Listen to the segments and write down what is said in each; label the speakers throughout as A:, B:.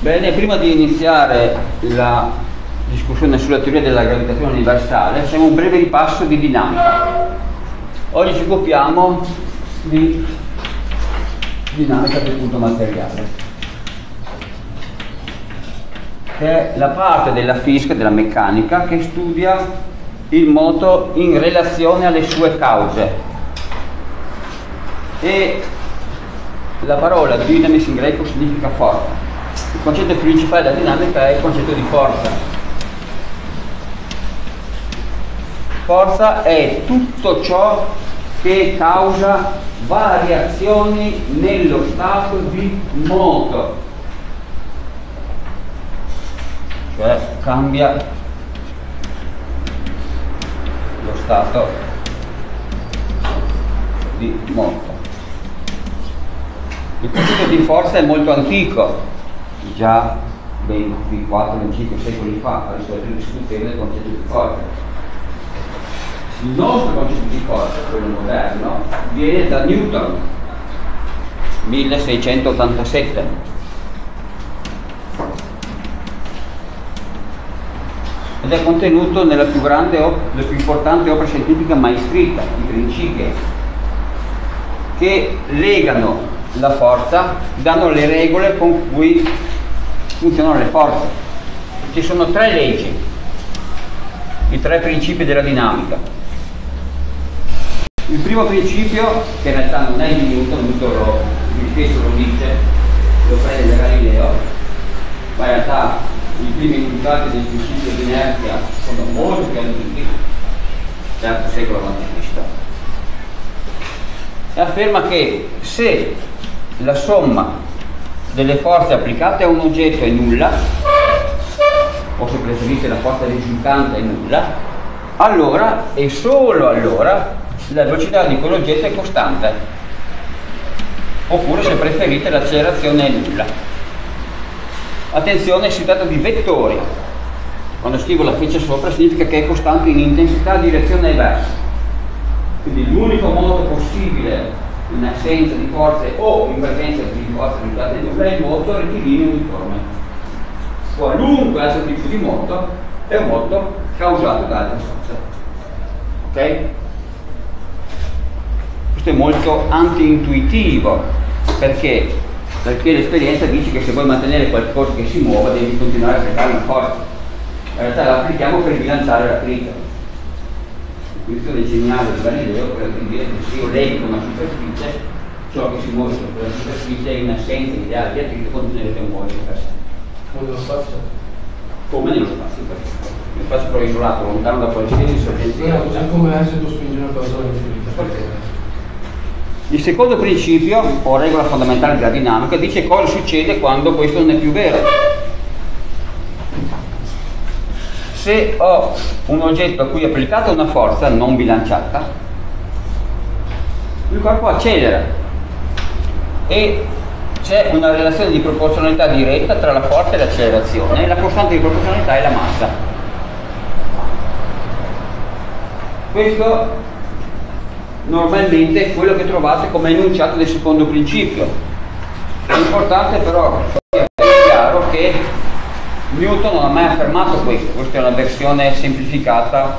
A: Bene, prima di iniziare la discussione sulla teoria della gravitazione universale, facciamo un breve ripasso di dinamica. Oggi ci occupiamo di dinamica del punto materiale, che è la parte della fisica, della meccanica, che studia il moto in relazione alle sue cause. E la parola dynamis in greco significa forza il concetto principale della dinamica è il concetto di forza. Forza è tutto ciò che causa variazioni nello stato di moto, cioè cambia lo stato di moto. Il concetto di forza è molto antico, già ben 4-5 secoli fa, Aristotele discuteva del concetto di forza. Il nostro concetto di forza, quello moderno, viene da Newton, 1687. Ed è contenuto nella più grande, la più importante opera scientifica mai scritta, i principi, che legano la forza, danno le regole con cui funzionano le forze. Ci sono tre leggi, i tre principi della dinamica. Il primo principio, che in realtà non è di Newton, Newton lo, spesso lo dice, lo prende da Galileo, ma in realtà i primi risultati del principio di inerzia sono molto più antichi, terzo secolo a.C. E afferma che se la somma delle forze applicate a un oggetto è nulla, o se preferite la forza risultante è nulla, allora e solo allora la velocità di quell'oggetto è costante. Oppure se preferite l'accelerazione è nulla. Attenzione, si tratta di vettori. Quando scrivo la freccia sopra significa che è costante in intensità direzione verso. Quindi l'unico modo possibile in assenza di forze o in presenza di forze risultate nulla il moto rettilineo uniforme. Qualunque altro tipo di moto è un moto causato da altre forze. Ok? Questo è molto anti-intuitivo perché, perché l'esperienza dice che se vuoi mantenere qualcosa che si muova devi continuare a applicare una forza. In realtà la applichiamo per bilanciare l'attrito l'intuizione geniale di Galileo è quella di dire che se io leggo una superficie, ciò che si muove su quella superficie in assenza ideale di attrito continuerebbe a muoversi per sé.
B: Come nello spazio?
A: Come nello spazio, perfetto. Nello spazio però isolato, lontano da qualsiasi sorgente.
B: Così come se tu spingi una cosa infinita.
A: Perfetto. Il secondo principio, o regola fondamentale della dinamica, dice cosa succede quando questo non è più vero se ho un oggetto a cui è applicata una forza non bilanciata, il corpo accelera e c'è una relazione di proporzionalità diretta tra la forza e l'accelerazione la costante di proporzionalità è la massa. Questo normalmente è quello che trovate come enunciato del secondo principio. È importante però sia chiaro che Newton non ha mai affermato questo, questa è una versione semplificata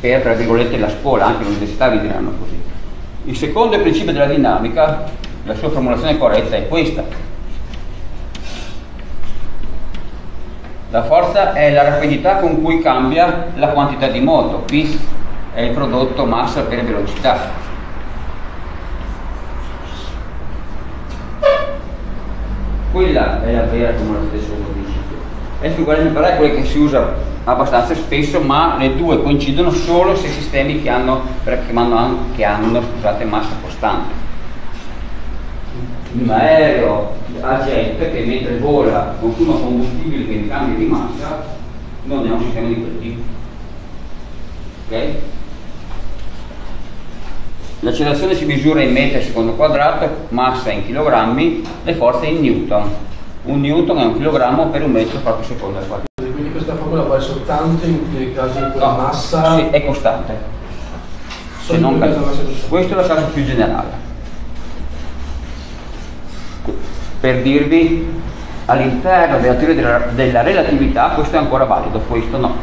A: per, tra virgolette, la scuola, anche l'università vi diranno così. Il secondo principio della dinamica, la sua formulazione corretta è questa. La forza è la rapidità con cui cambia la quantità di moto, P è il prodotto massa per velocità. Quella è la vera formulazione è figura temporale è quella che si usa abbastanza spesso, ma le due coincidono solo se sistemi che hanno, che hanno, che hanno scusate, massa costante. Un aereo a jet che mentre vola consuma combustibile che in cambio di massa non è un sistema di quel tipo. Okay? L'accelerazione si misura in metri al secondo quadrato, massa in chilogrammi, le forze in newton un newton è un chilogrammo per un metro quattro secondi al quadrato.
B: Quindi questa formula vale soltanto in casi in cui no, la massa...
A: Sì, è costante. Se non ca- questo è la cosa più generale. Per dirvi all'interno della teoria della, della relatività questo è ancora valido, questo no.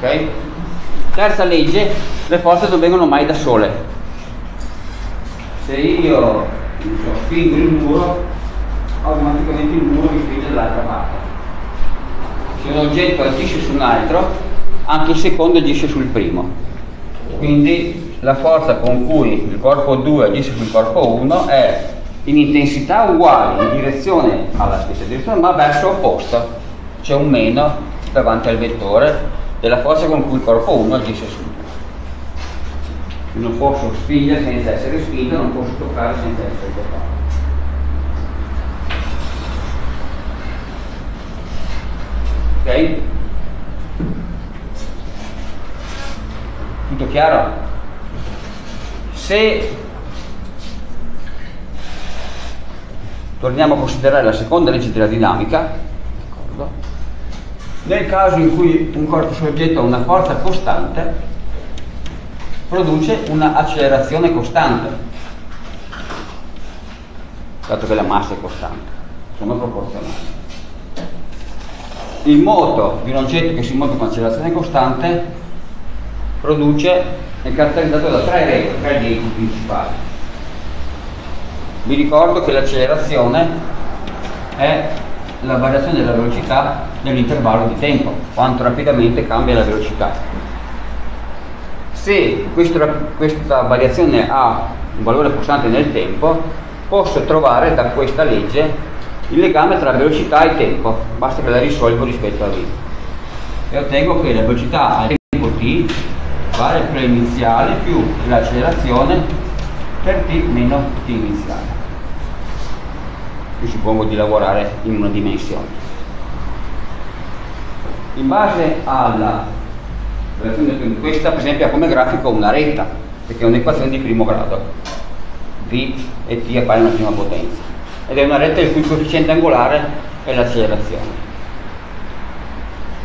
A: Ok? Terza legge, le forze non vengono mai da sole. Se io so, spingo il muro, automaticamente il muro mi spinge dall'altra parte. Se un oggetto agisce su un altro, anche il secondo agisce sul primo. Quindi la forza con cui il corpo 2 agisce sul corpo 1 è in intensità uguale in direzione alla stessa direzione ma verso opposto. C'è un meno davanti al vettore della forza con cui il corpo 1 agisce su. Non posso spingere senza essere spinto, non posso toccare senza essere toccato. Ok? Tutto chiaro? Se torniamo a considerare la seconda legge della dinamica, nel caso in cui un corpo soggetto a una forza costante, produce una accelerazione costante, dato che la massa è costante, sono proporzionali. Il moto di un oggetto che si muove con accelerazione costante produce, è caratterizzato da tre regole, tre leggi principali. Vi ricordo che l'accelerazione è la variazione della velocità nell'intervallo di tempo, quanto rapidamente cambia la velocità. Se questa, questa variazione ha un valore costante nel tempo, posso trovare da questa legge il legame tra velocità e tempo, basta che la risolvo rispetto a v. E ottengo che la velocità al tempo t vale per l'iniziale più l'accelerazione per t meno t iniziale. Io suppongo di lavorare in una dimensione. In base alla questa per esempio ha come grafico una retta, perché è un'equazione di primo grado. V e t appaiono a prima potenza. Ed è una retta il cui coefficiente angolare è l'accelerazione.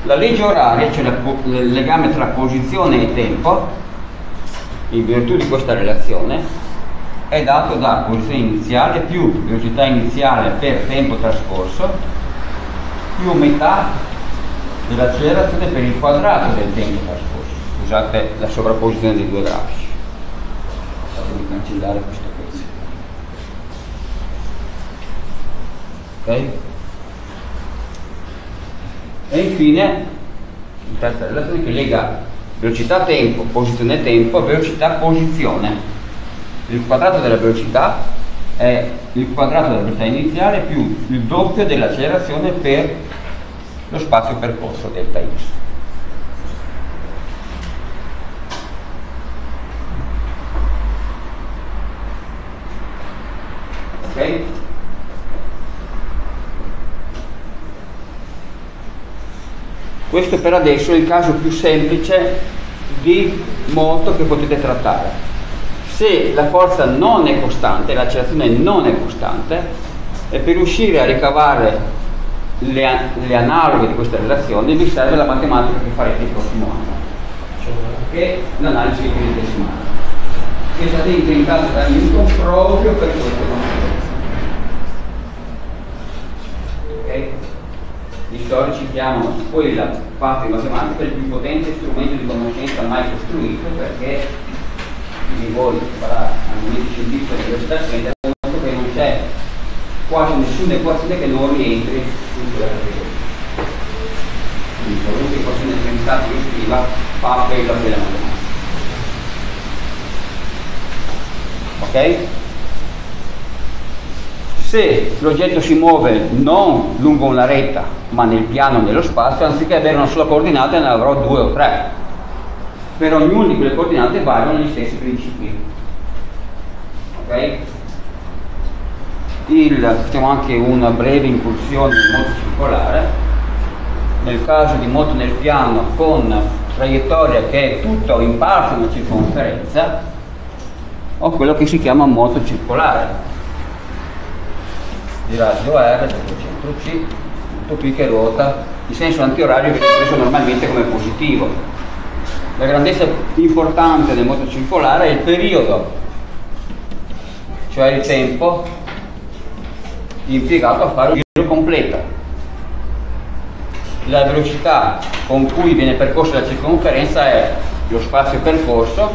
A: La legge oraria, cioè il legame tra posizione e tempo, in virtù di questa relazione, è dato da posizione iniziale più velocità iniziale per tempo trascorso più metà dell'accelerazione per il quadrato del tempo trascorso. Scusate la sovrapposizione dei due grafici. Fatemi cancellare questo pezzo. Ok? E infine, la terza relazione che lega velocità-tempo, posizione-tempo, velocità-posizione. Il quadrato della velocità è il quadrato della velocità iniziale più il doppio dell'accelerazione per lo spazio percorso delta x. Ok? Questo per adesso è il caso più semplice di moto che potete trattare. Se la forza non è costante, l'accelerazione non è costante, e per riuscire a ricavare le, le analoghe di questa relazione vi serve la matematica che farete il prossimo anno, che è l'analisi infinitesimale, che è stata inventata da Newton proprio per queste conoscenze. Okay? Gli storici chiamano quella parte di matematica il più potente strumento di conoscenza mai costruito perché di voi farà argomenti scientifici all'università sente molto che non c'è quasi nessuna equazione che non rientri in quella categoria. Quindi qualunque equazione differenziata che scriva fa quella matematica. Ok? Se l'oggetto si muove non lungo una retta, ma nel piano nello spazio, anziché avere una sola coordinata ne avrò due o tre. Per ognuna di quelle coordinate valgono gli stessi principi. Ok? Il, facciamo anche una breve incursione in moto circolare, nel caso di moto nel piano con traiettoria che è tutta o in parte una circonferenza, o quello che si chiama moto circolare, di raggio R, centro C, punto P che ruota in senso antiorario che è espresso normalmente come positivo. La grandezza importante del moto circolare è il periodo cioè il tempo impiegato a fare un giro completo. La velocità con cui viene percorsa la circonferenza è lo spazio percorso,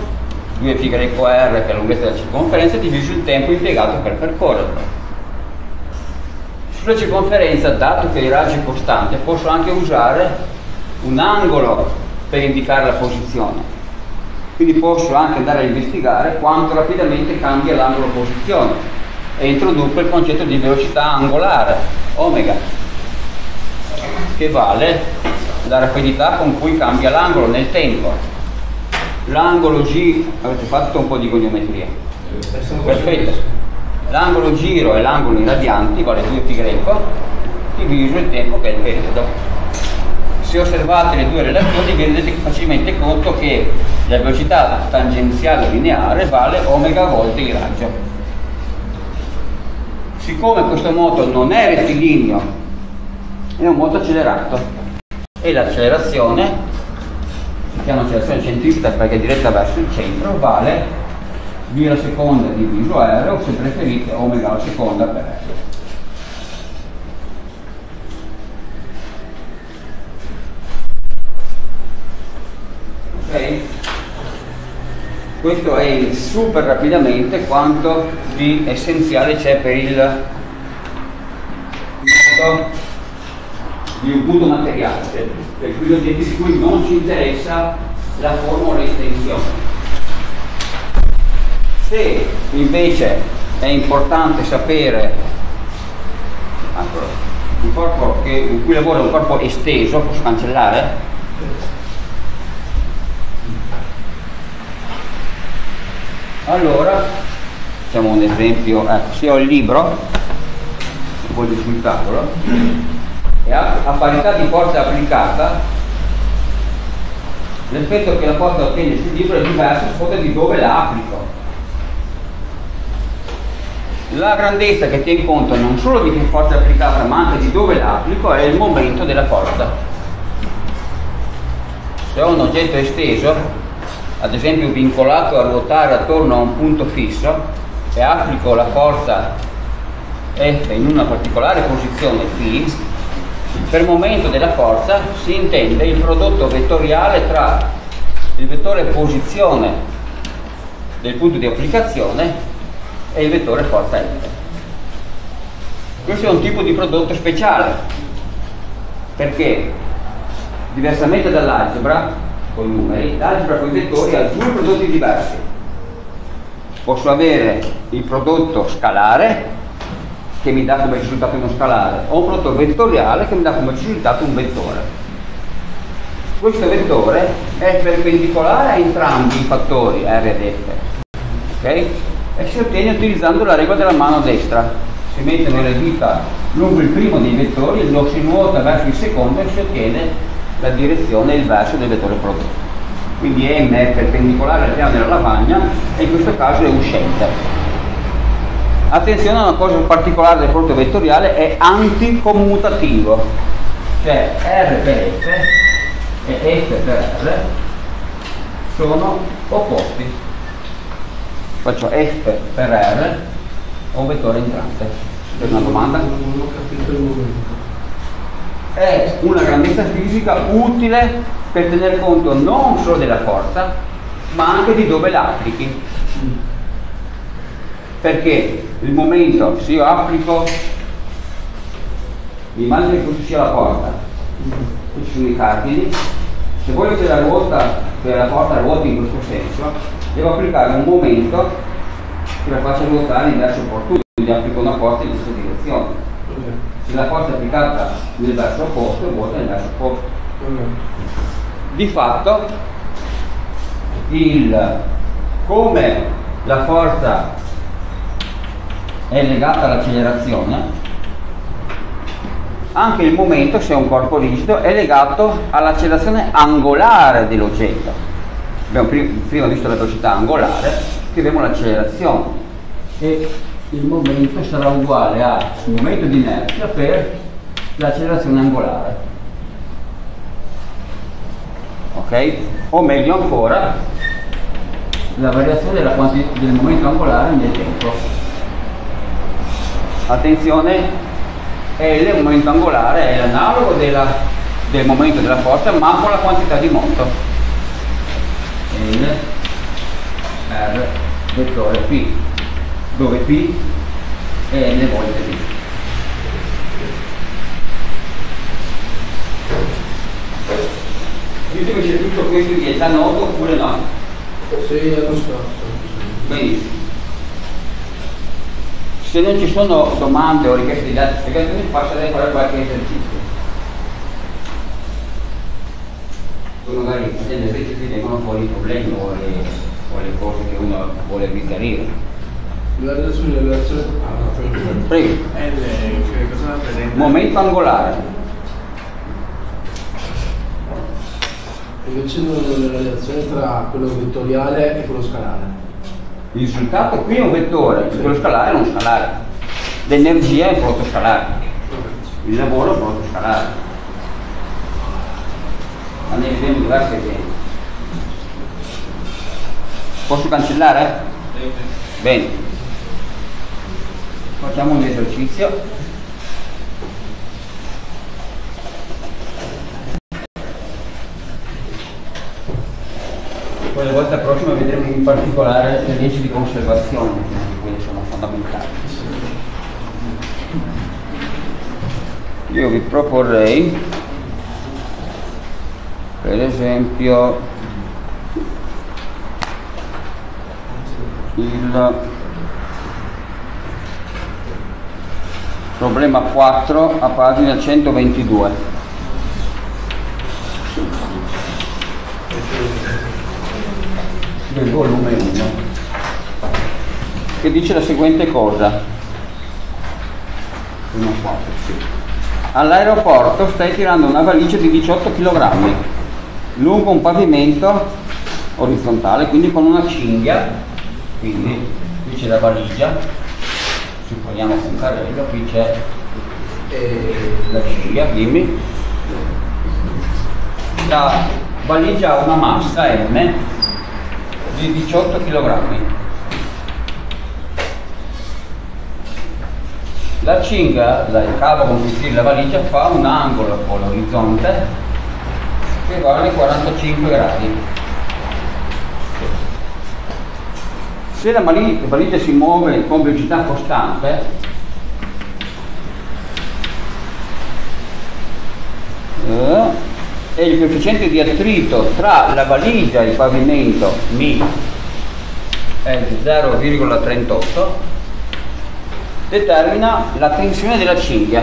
A: 2πr che è la lunghezza della circonferenza, diviso il tempo impiegato per percorrerlo. Sulla circonferenza, dato che il raggio è costante, posso anche usare un angolo per indicare la posizione. Quindi posso anche andare a investigare quanto rapidamente cambia l'angolo posizione e introdurre il concetto di velocità angolare, omega, che vale la rapidità con cui cambia l'angolo nel tempo. L'angolo G, avete fatto un po' di goniometria. Perfetto. L'angolo giro e l'angolo in radianti vale 2π greco diviso il tempo che è il periodo se osservate le due relazioni vi rendete facilmente conto che la velocità tangenziale lineare vale omega volte il raggio. Siccome questo moto non è rettilineo, è un moto accelerato e l'accelerazione, si chiama accelerazione centrista perché è diretta verso il centro, vale alla seconda diviso r o se preferite omega alla seconda per r. Questo è super rapidamente quanto di essenziale c'è per il di un punto materiale, per cui di cui non ci interessa la forma o l'estensione. Se invece è importante sapere un corpo che, in cui lavora un corpo esteso, posso cancellare? Allora, facciamo un esempio, ecco, se ho il libro, voglio sul tavolo, e a, a parità di forza applicata, l'effetto che la forza ottiene sul libro è diverso a seconda di dove la applico. La grandezza che tiene conto non solo di che forza applicata, ma anche di dove la applico, è il momento della forza. Se ho un oggetto esteso, ad esempio vincolato a ruotare attorno a un punto fisso e applico la forza F in una particolare posizione P, per momento della forza si intende il prodotto vettoriale tra il vettore posizione del punto di applicazione e il vettore forza F. Questo è un tipo di prodotto speciale perché diversamente dall'algebra con i numeri, l'algebra con i vettori ha due prodotti diversi. Posso avere il prodotto scalare che mi dà come risultato uno scalare o un prodotto vettoriale che mi dà come risultato un vettore. Questo vettore è perpendicolare a entrambi i fattori R ed F okay? e si ottiene utilizzando la regola della mano destra. Si mettono le dita lungo il primo dei vettori, lo si nuota verso il secondo e si ottiene la direzione e il verso del vettore prodotto. Quindi M è perpendicolare al piano della lavagna e in questo caso è uscente. Attenzione a una cosa particolare del prodotto vettoriale, è anticommutativo, cioè R per F e F per R sono opposti. Faccio F per R o un vettore entrante. C'è una domanda? Non ho capito il momento è una grandezza fisica utile per tener conto non solo della forza, ma anche di dove la applichi. Perché il momento, se io applico, immagino che questo sia la porta, qui ci sono i cardini, se voglio che la ruota, che la porta ruoti in questo senso, devo applicare un momento che la faccia ruotare in verso opportuno, quindi applico una porta in questa direzione se la forza è applicata nel verso opposto vuota nel verso opposto. Di fatto, il, come la forza è legata all'accelerazione, anche il momento, se è un corpo rigido, è legato all'accelerazione angolare dell'oggetto. Abbiamo prima visto la velocità angolare, qui abbiamo l'accelerazione. E il momento sarà uguale al momento di inerzia per l'accelerazione angolare. Ok? O meglio ancora, la variazione del momento angolare nel tempo. attenzione L, momento angolare, è l'analogo del momento della forza ma con la quantità di moto. L, R, vettore P, dove P è N volte V. Ditemi se tutto questo vi è già noto oppure no.
B: Sì, è lo scorso.
A: Benissimo. Se non ci sono domande o richieste di altre spiegazioni, passerei a fare qualche esercizio. Poi magari nelle esercizi vengono fuori i problemi o le, o le cose che uno vuole richiarire. Prego.
C: L che cosa rappresenta?
A: Momento angolare.
B: Invece non c'è la relazione tra quello vettoriale e quello scalare.
A: Il risultato qui è un vettore, quello scalare è uno scalare. L'energia è un prodotto scalare. Il lavoro è un prodotto scalare. Ma ne vediamo diversi esempi. Posso cancellare? Bene. Facciamo un esercizio. Poi la volta prossima vedremo in particolare le leggi di conservazione, che quelle sono fondamentali. Io vi proporrei, per esempio, il problema 4 a pagina 122. del volume 1 che dice la seguente cosa? All'aeroporto stai tirando una valigia di 18 kg lungo un pavimento orizzontale quindi con una cinghia quindi qui c'è la valigia supponiamo con carrello qui c'è eh, la cinghia dimmi la valigia ha una massa M di 18 kg. La cinga, il cavo con cui tiri la valigia, fa un angolo con l'orizzonte che vale 45 gradi. Se la valigia si muove con velocità costante, eh, e il coefficiente di attrito tra la valigia e il pavimento Mi è di 0,38 determina la tensione della cinghia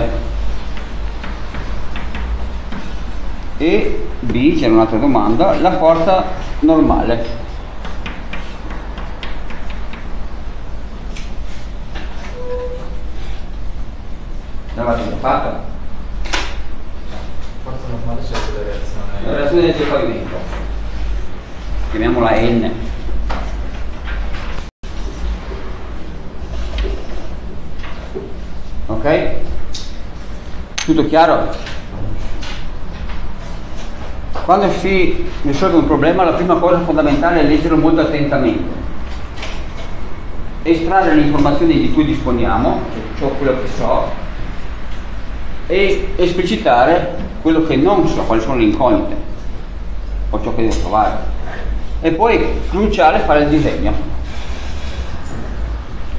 A: e B, c'è un'altra domanda, la forza normale. L'avete già fatta? La reazione del pavimento chiamiamola N ok? tutto chiaro? quando si risolve un problema la prima cosa fondamentale è leggerlo molto attentamente estrarre le informazioni di cui disponiamo cioè quello che so e esplicitare quello che non so, quali sono le incognite o ciò che devo trovare. E poi cruciale fare il disegno.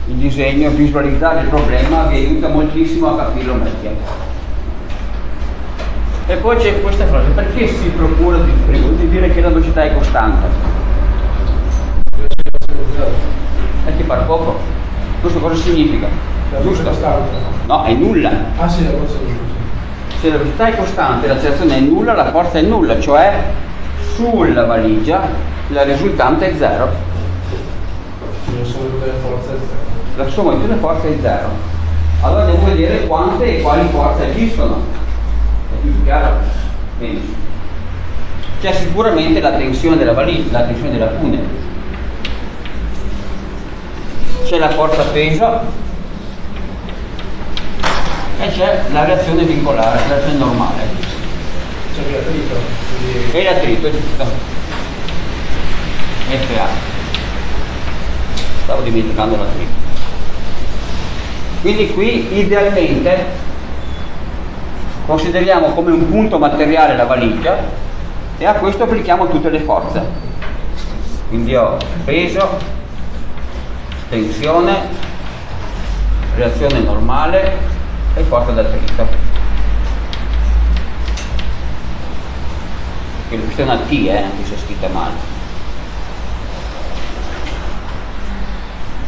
A: Il disegno, visualizzare il problema vi aiuta moltissimo a capirlo meglio. E poi c'è questa frase, perché si procura di, di dire che la velocità è costante? E ti pare poco? Questo cosa significa? Giusto? No, è nulla.
B: Ah sì, la forza è giusta
A: se la velocità è costante l'accelerazione è nulla, la forza è nulla, cioè sulla valigia la risultante è zero.
B: La somma di tutte le forze è zero.
A: La somma di tutte le forze è zero. Allora devo vedere quante e quali forze agiscono. È più chiaro? Benissimo. C'è sicuramente la tensione della valigia, la tensione della fune. C'è la forza peso e c'è la reazione vincolare, la reazione normale.
B: C'è anche l'attrito. Quindi...
A: E giusto. FA. Stavo dimenticando l'attrito. Quindi qui idealmente consideriamo come un punto materiale la valigia e a questo applichiamo tutte le forze. Quindi ho peso, tensione, reazione normale e forza d'attrito. Questa è una T, eh, anche se è scritta male.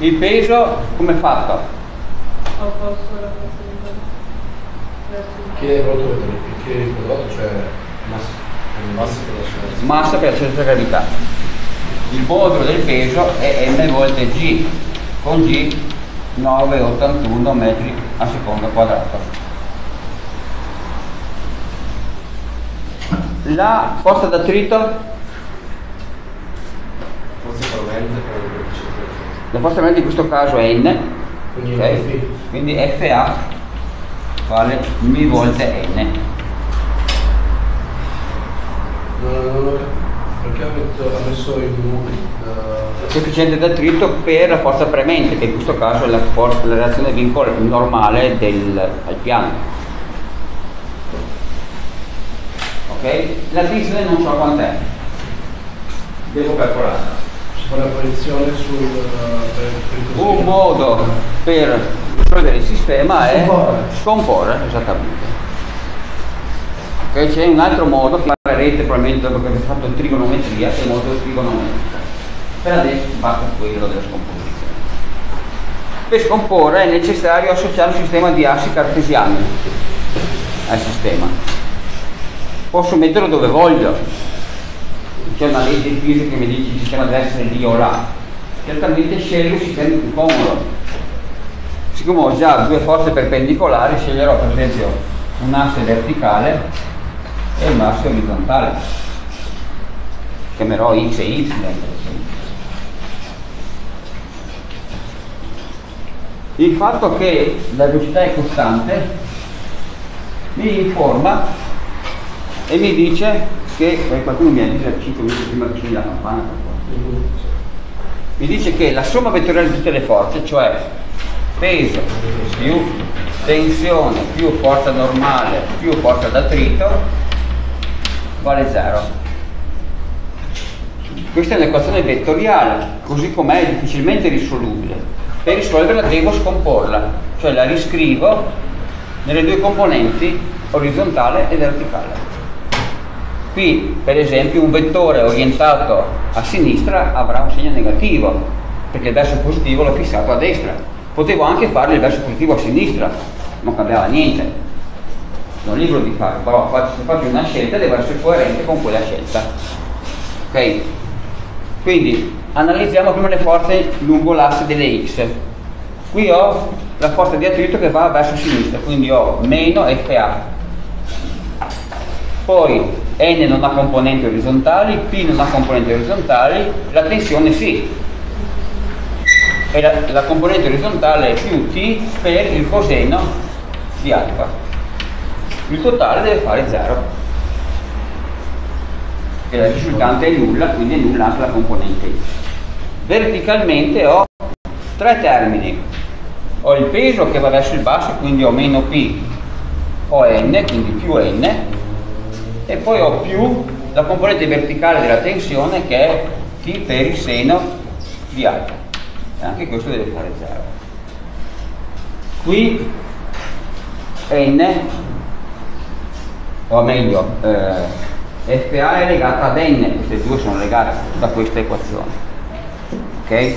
A: Il peso come è fatto?
B: Che rotolo che prodotto cioè massa, massa per
A: alla gravità. Il modulo del peso è m volte g, con g 9,81 metri a secondo quadrato. La forza d'attrito,
B: la
A: forza d'attrito in questo caso è n,
B: Quindi
A: ok?
B: F.
A: quindi FA vale m volte n.
B: Perché ha messo, il numero?
A: coefficiente d'attrito per la forza premente, che in questo caso è la, forza, la reazione vincol- normale del, al piano. Ok? La tensione non so quant'è. Devo calcolare.
B: Fa la proiezione sul per, per così.
A: Un modo per risolvere il sistema è
B: Scomporre.
A: scomporre, esattamente. Ok, C'è un altro modo che imparerete probabilmente dopo che avete fatto trigonometria, che è il modo trigonometrico. Per adesso basta quello della scomposizione. Per scomporre è necessario associare un sistema di assi cartesiani al sistema. Posso metterlo dove voglio, c'è una legge fisica che mi dice il sistema deve essere lì o là. Certamente scelgo il sistema più comodo. Siccome ho già due forze perpendicolari, sceglierò per esempio un asse verticale e un asse orizzontale. Chiamerò x e y. Il fatto che la velocità è costante mi informa e mi dice che eh, qualcuno mi avvisa 5 minuti prima che la campana mi dice che la somma vettoriale di tutte le forze, cioè peso più tensione più forza normale più forza d'attrito, vale 0. Questa è un'equazione vettoriale, così com'è è difficilmente risolubile. Per risolverla devo scomporla, cioè la riscrivo nelle due componenti orizzontale e verticale. Qui, per esempio, un vettore orientato a sinistra avrà un segno negativo, perché il verso positivo l'ho fissato a destra. Potevo anche fare il verso positivo a sinistra, non cambiava niente. Sono libero di farlo, però se faccio una scelta deve essere coerente con quella scelta. Ok? Quindi analizziamo prima le forze lungo l'asse delle x. Qui ho la forza di attrito che va verso sinistra, quindi ho meno FA. Poi N non ha componenti orizzontali, P non ha componenti orizzontali, la tensione sì. E la, la componente orizzontale è più T per il coseno di alfa. Il totale deve fare 0 e la risultante è nulla, quindi è nulla anche la componente x. Verticalmente ho tre termini. Ho il peso che va verso il basso, quindi ho meno P, ho N, quindi più N, e poi ho più la componente verticale della tensione che è T per il seno di alfa. E anche questo deve fare 0. Qui N, o meglio, eh, FA è legata ad N, queste due sono legate da questa equazione. Ok?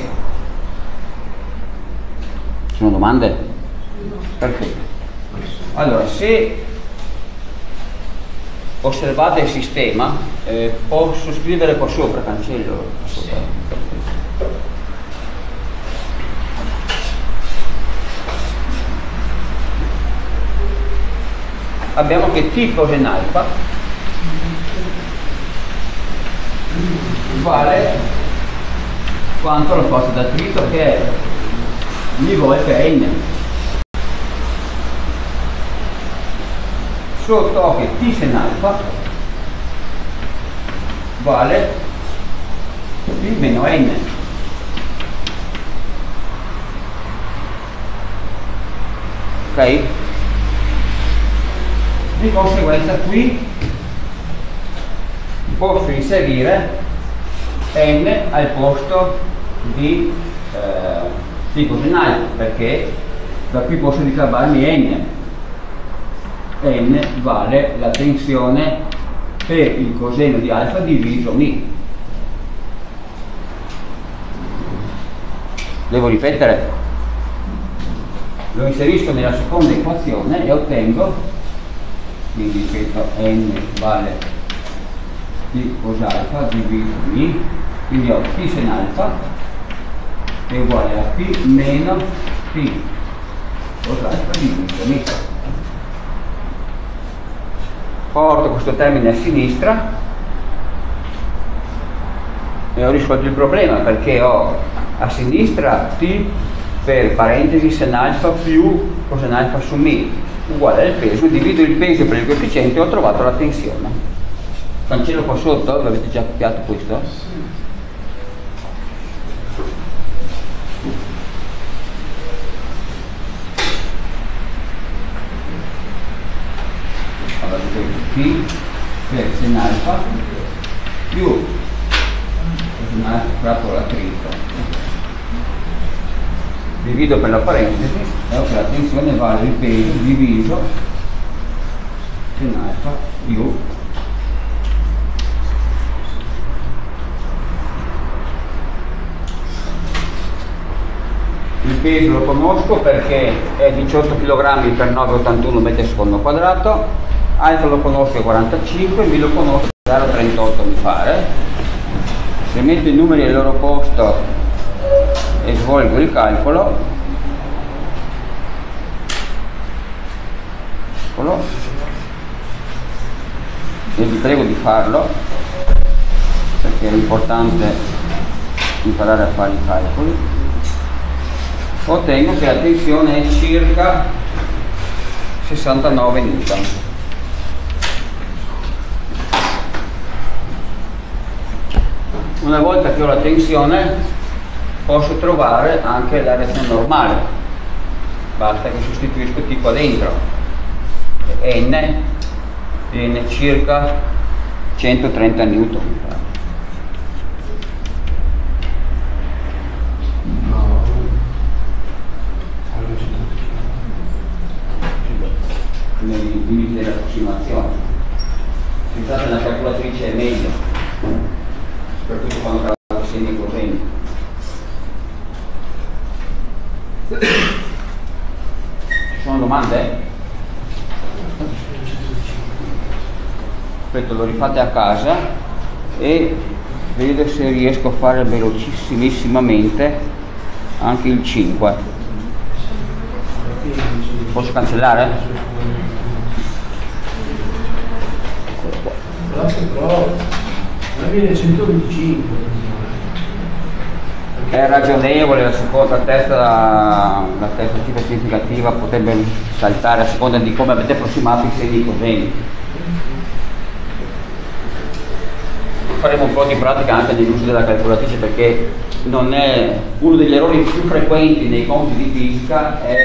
A: Ci sono domande? Perfetto. Allora, se osservate il sistema, eh, posso scrivere qua sopra, cancello. qua sopra. Abbiamo che T coseno alfa uguale quanto la forza d'attrito che è mi volte n. Sotto che T sen alfa vale P meno n. ok? Di conseguenza qui posso inserire n al posto di eh, tipo coseno perché da qui posso ricavarmi n n vale la tensione per il coseno di alfa diviso mi devo ripetere? Lo inserisco nella seconda equazione e ottengo quindi ripeto n vale p cos alfa diviso mi quindi ho p sen alfa è uguale a p meno p cos alfa diviso mi porto questo termine a sinistra e ho risolto il problema perché ho a sinistra t per parentesi sen alfa più coseno alfa su mi uguale al peso, divido il peso per il coefficiente e ho trovato la tensione. Cancello qua sotto, avete già copiato questo? Allora, P per sen alfa. Più coseno alfa fratto la tripla divido per la parentesi e ho che la tensione vale il peso diviso in alfa più. Il peso lo conosco perché è 18 kg per 9,81 metri secondo quadrato alfa lo conosco è 45 mi lo conosco 0,38 mi pare. Se metto i numeri al loro posto e svolgo il calcolo e vi prego di farlo perché è importante imparare a fare i calcoli ottengo che la tensione è circa 69 newton una volta che ho la tensione posso trovare anche la reazione normale. Basta che sostituisco tipo qua dentro n viene circa 130 newton nei limiti dell'approssimazione se usate una calcolatrice è meglio soprattutto quando calcolate segni e coseni ci sono domande? Aspetta, lo rifate a casa e vedo se riesco a fare velocissimamente anche il 5. Posso cancellare?
B: Grazie però, alla fine 125
A: è ragionevole, la seconda testa, la terza cifra significativa potrebbe saltare a seconda di come avete approssimato i segni coseni. Faremo un po' di pratica anche nell'uso della calcolatrice perché uno degli errori più frequenti nei compiti di fisica è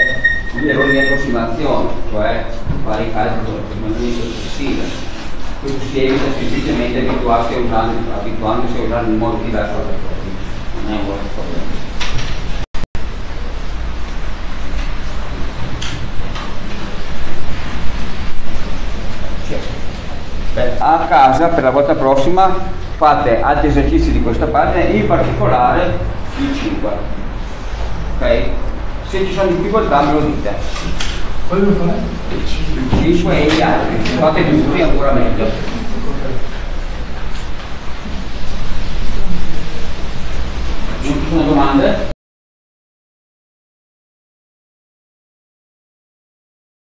A: l'errore di approssimazione, cioè fare i calcoli successive. Questo si evita semplicemente abituarsi a usare, abituandosi a usare in modo diverso la calcolatrice non è un buon problema. Beh, a casa per la volta prossima fate altri esercizi di questa pagina in particolare il 5 ok? se ci sono difficoltà me lo dite. Il 5 e gli altri. Fate tutti ancora meglio. Non ci sono domande?